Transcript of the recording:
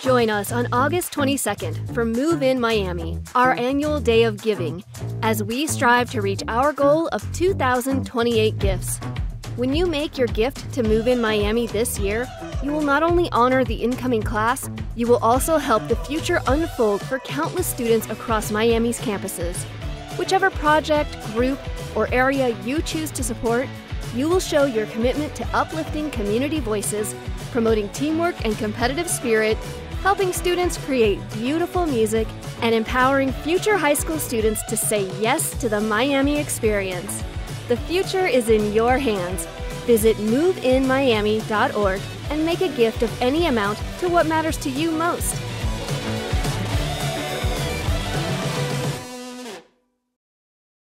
Join us on August 22nd for Move In Miami, our annual day of giving, as we strive to reach our goal of 2,028 gifts. When you make your gift to Move In Miami this year, you will not only honor the incoming class, you will also help the future unfold for countless students across Miami's campuses. Whichever project, group, or area you choose to support, you will show your commitment to uplifting community voices, promoting teamwork and competitive spirit, helping students create beautiful music, and empowering future high school students to say yes to the Miami experience. The future is in your hands. Visit moveinmiami.org and make a gift of any amount to what matters to you most.